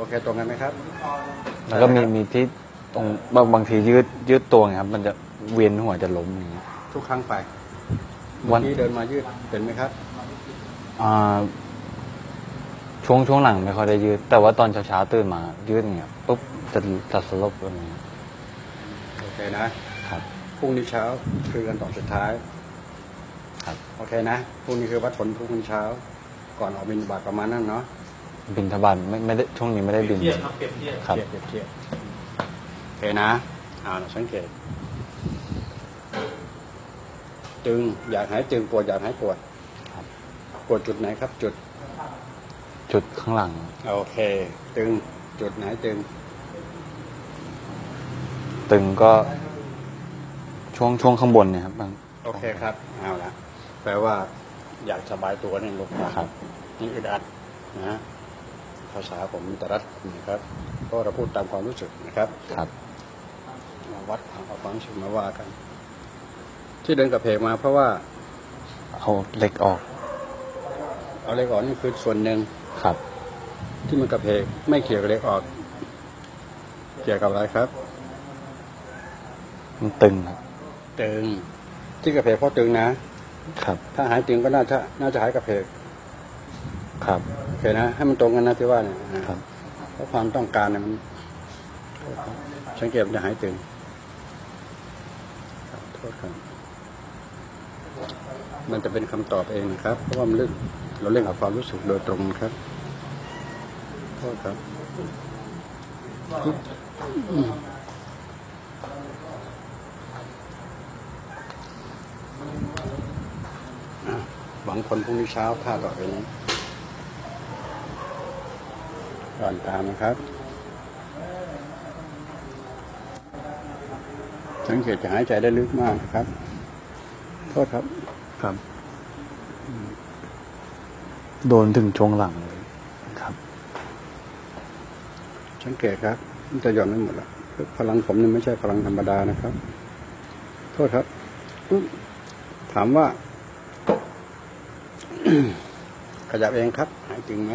โอเคตรงกันไหมครับ แล้วก็มีมีที่ตรงบางบางทียืดยืดตัวไงครับ มันจะเวียนหัวจะล้มอย่างเงี้ยทุกครั้งไปวัวันนนี้เดินมายืดเป็นไหมครับ อ่าช่วงช่วงหลังไม่ค่อยได้ยืด แต่ว่าตอนเช้าๆตื่นมายืดอย่างเงี้ยปุ๊บจะจะสลบอะไรอย่างเงี้ยโอเคนะ ครับ พรุ่งนี้เช้าคือกันต่อนสุดท้ายครับ โอเคนะพรุ่งนี้คือวัดผลพรุ่งนี้เช้า ก่อนออกบินบาตประมาณนั้นเนาะ บินทบาทไม่ไม่ได้ช่วงนี้ไม่ได้บินเทียบครับเปรียบเทียบครับเทียบเทียบเทียบโอเคนะอ่าสังเกต ตึงอยากหายตึงปวดอยากหายปวดครับปวดจุดไหนครับ จุด จุดข้างหลัง โอเค ตึงจุดไหนตึง ตึงก็ช่วงช่วงข้างบนเนี่ยครับบางโอเคครับเอาละแปลว่าอยากสบายตัวเนี่ยลงมาครับ นี่อึดอัดนะฮะ ภาษาผมแต่รัดนะครับเพราะเราพูดตามความรู้สึกนะครับครับมาวัดความเอาความรู้สึกมาว่ากัน ที่เดินกับเพกมาเพราะว่าเอาเหล็กออก เอาเล็กออกนี่คือส่วนหนึ่งครับ ที่มันกระเพกไม่เกี่ยวกับเล็กออก เกี่ยวกับอะไรครับ มันตึงครับตึงที่กระเพกเพราะตึงนะครับ ถ้าหายตึงก็น่าจะน่าจะหายกระเพก ครับโอเคนะ ให้มันตรงกันนะที่ว่าเนี่ยนะครับเพราะความต้องการเนี่ยมันสังเกตมันจะหายตึงครับโทษครับมันจะเป็นคำตอบเองนะครับ เพราะว่ามันเรื่องเราเล่นกับความรู้สึกโดยตรงครับโทษครับอืมอะหวังคนพรุ่งนี้เช้าท่าต่อไปนี้ ก่อนตามนะครับ สังเกตจะหายใจได้ลึกมากนะครับ โทษครับ ครับ โดนถึงช่วงหลังเลยครับ สังเกตครับ มันจะหย่อนไม่หมดแล้วพลังผมนี่ไม่ใช่พลังธรรมดานะครับ โทษครับอุ๊ยถามว่า ขยับเองครับ หายตึงไหม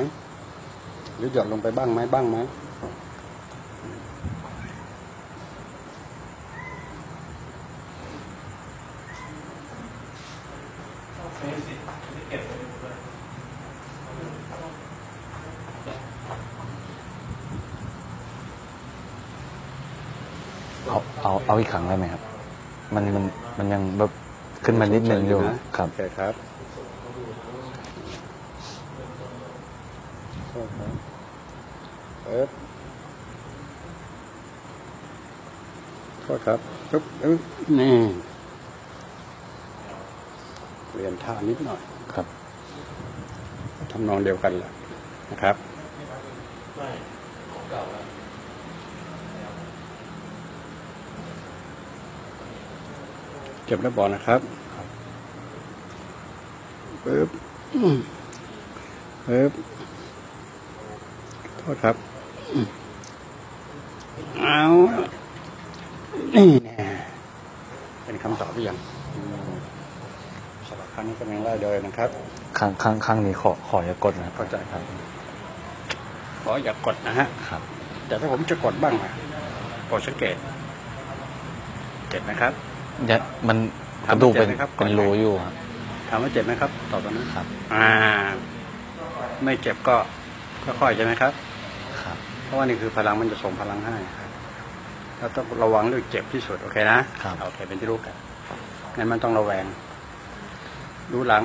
หรือหย่อนลงไปบ้างไหมบ้างไหมเอาเอาเอาอีกครั้งได้ไหมครับ มันมันมันยังแบบขึ้นมานิดนึงอยู่ครับโอเคครับ โทษครับเอ๊บโทษครับปึ๊บอึ๊บนี่เรียนท่านิดหน่อยครับทำนองเดียวกันแหละนะครับเก็บแล้วบอกนะครับปึ๊บอืมปึ๊บโทษครับอืมเอานี่แน่เป็นคำตอบหรือยังอืมสำหรับครั้งนี้ก็ยังไล่เดินนะครับข้างข้างข้างนี้ขอขออย่ากดนะครับเข้าใจครับ ขออย่ากดนะฮะครับ แต่ถ้าผมจะกดบ้างอะโปรดสังเกตเจ็บไหมครับยัดมันทำกระดูกเป็นเจ็บไหมครับเป็นรูอยู่ครับถามว่าเจ็บไหมครับ ตอบตอนนั้นครับ อ่า ไม่เจ็บก็ค่อยๆใช่ไหมครับครับเพราะว่านี่คือพลังมันจะส่งพลังให้ครับเราต้องระวังเรื่องเจ็บที่สุดโอเคนะครับโอเคเป็นที่รู้กันงั้นมันต้องระแวง ดูหลัง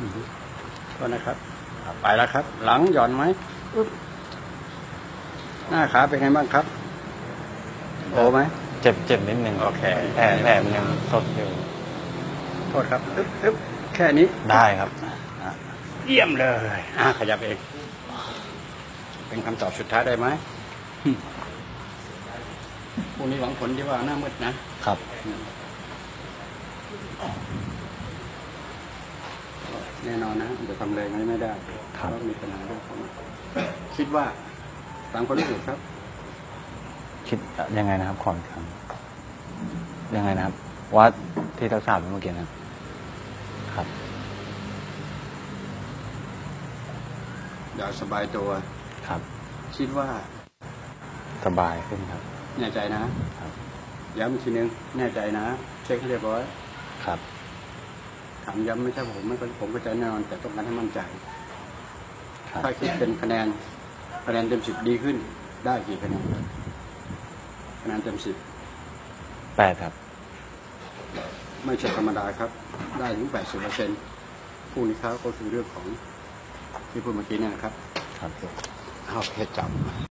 อือฮึโทษนะครับอะไปแล้วครับ หลังหย่อนไหมอึ๊บหน้าขาเป็นไงบ้างครับ โอไหมเจ็บเจ็บนิดนึงโอเคแผลแผลมันยังสดอยู่โทษครับอึ๊บอึ๊บแค่นี้ได้ครับอะ เยี่ยมเลยอ่าขยับเอง เป็นคำตอบสุดท้ายได้ไหมหึพรุ่งนี้หวังผลที่ว่าหน้ามืดนะ ครับ แน่นอนนะมันจะทำแรงไม่ไม่ได้ครับเพาะมีปัญหาเรื่องเข้ามาคิดว่าตามความรู้สึกครับ คิดยังไงนะครับขออีกครั้งยังไงนะครับ ว่าที่รักษาไปเมื่อกี้นะครับครับ อยากสบายตัว ครับ คิดว่าสบายขึ้นครับ แน่ใจนะครับ ย้ำอีกทีนึง แน่ใจนะ เช็คให้เรียบร้อยครับถามย้ำไม่ใช่ผมไม่ผมก็ใจแน่นอน แต่ต้องการให้มั่นใจ ครับ ถ้าคิดเป็นคะแนน คะแนนเต็มสิบดีขึ้น ได้กี่คะแนนคะแนนเต็มสิบแปดครับ ไม่ใช่ธรรมดาครับ ได้ถึงแปดสิบเปอร์เซ็นต์พรุ่งนี้ครับก็คือเรื่องของ ที่พูดเมื่อกี้เนี่ยนะครับ ครับเอาแค่จำ